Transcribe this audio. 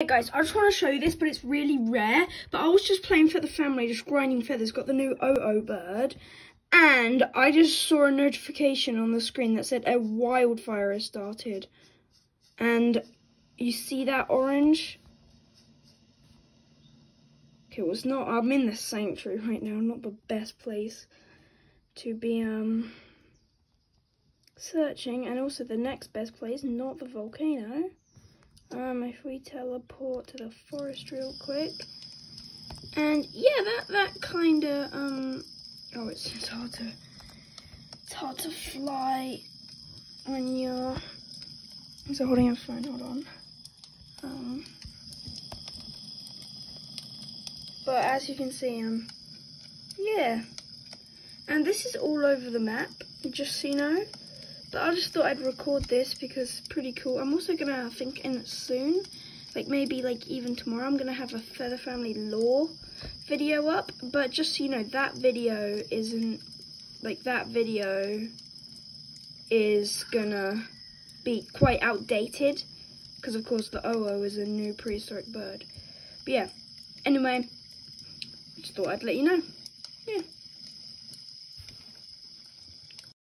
Hey guys, I just want to show you this, but it's really rare. But I was just playing Feather Family, just grinding feathers, got the new OO bird. And I just saw a notification on the screen that said a wildfire has started. And you see that orange? Okay, well it's not, I'm in the sanctuary right now, not the best place to be um searching. And also the next best place, not the volcano. Um, if we teleport to the forest real quick. And yeah, that, that kind of, um, oh, it's, it's hard to, it's hard to fly when you're, so holding a phone, hold on. Um, but as you can see, um, yeah. And this is all over the map, just so you know. But I just thought I'd record this because it's pretty cool. I'm also going to think in soon, like maybe like even tomorrow, I'm going to have a Feather Family lore video up. But just so you know, that video isn't, like that video is going to be quite outdated. Because of course the OO is a new prehistoric bird. But yeah, anyway, just thought I'd let you know. Yeah.